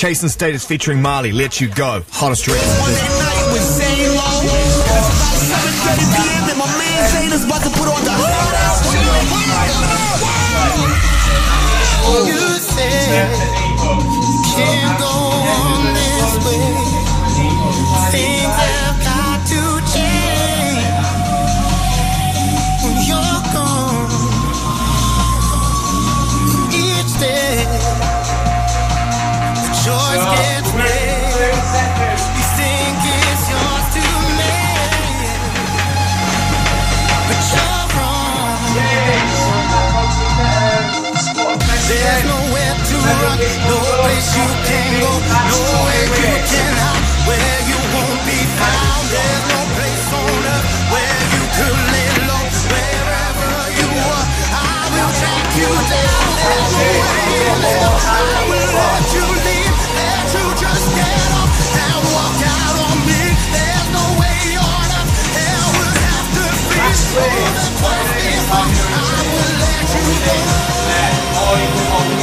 Chase & Status featuring Mali, Let You Go. Hottest record. No place you can go, you can hide, where you won't be found. There's no place on earth where you lay low. Wherever you are, I will track you down. I will let you leave. You just get off and walk out on me. There's no way have to I will let you.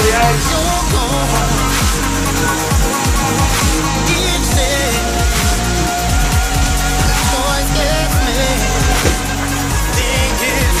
Day, the gets made. Think it's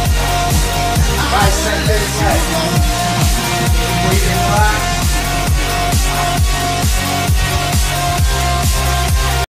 I said this.